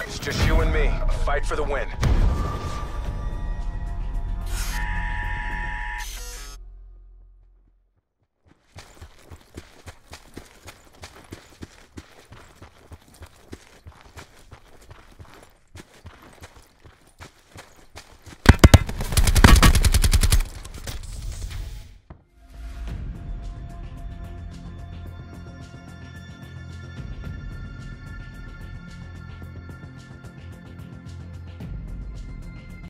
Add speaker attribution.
Speaker 1: It's just you and me. Fight for the win.